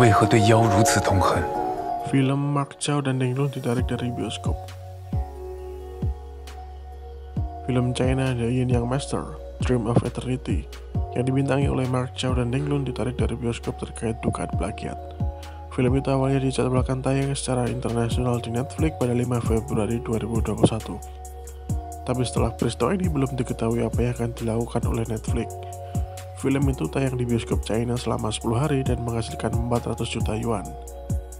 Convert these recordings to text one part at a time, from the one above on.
为何对妖如此痛恨？ Film Mark Chow dan Deng Lun ditarik dari bioskop. Film China The Yin Yang Master, Dream of Eternity, yang dibintangi oleh Mark Chow dan Deng Lun ditarik dari bioskop terkait dugaan plagiat. Film itu awalnya dijadwalkan tayang secara internasional di Netflix pada 5 Februari 2021. Tapi setelah peristiwa ini belum diketahui apa yang akan dilakukan oleh Netflix. Film itu tayang di bioskop China selama 10 hari dan menghasilkan 400 juta yuan.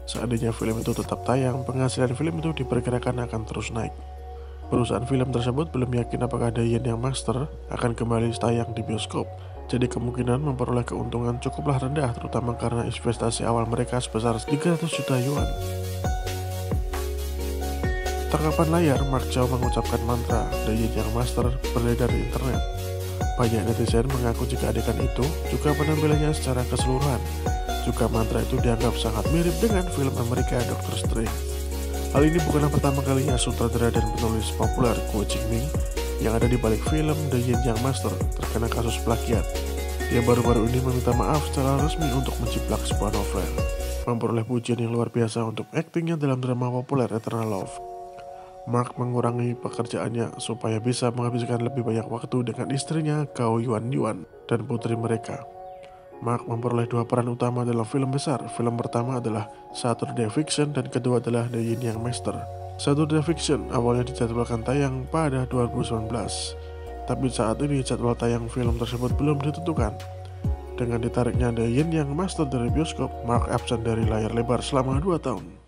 Seandainya film itu tetap tayang, penghasilan film itu diperkirakan akan terus naik. Perusahaan film tersebut belum yakin apakah Yin Yang Master akan kembali tayang di bioskop. Jadi kemungkinan memperoleh keuntungan cukuplah rendah terutama karena investasi awal mereka sebesar 300 juta yuan. Tangkapan layar, Mark Chow mengucapkan mantra Yin Yang Master beredar di internet. Banyak netizen mengaku jika adegan itu juga penampilannya secara keseluruhan. Juga mantra itu dianggap sangat mirip dengan film Amerika Doctor Strange. Hal ini bukanlah pertama kalinya sutradara dan penulis populer Guo Jingming yang ada di balik film The Yin Yang Master terkena kasus plagiat. Dia baru-baru ini meminta maaf secara resmi untuk menciplak sebuah novel. Memperoleh pujian yang luar biasa untuk aktingnya dalam drama populer Eternal Love. Mark mengurangi pekerjaannya supaya bisa menghabiskan lebih banyak waktu dengan istrinya Gao Yuan Yuan dan putri mereka. Mark memperoleh dua peran utama dalam film besar. Film pertama adalah Saturday Fiction dan kedua adalah The Yin Yang Master. Saturday Fiction awalnya dijadwalkan tayang pada 2019, tapi saat ini jadwal tayang film tersebut belum ditentukan. Dengan ditariknya The Yin Yang Master dari bioskop, Mark absen dari layar lebar selama 2 tahun.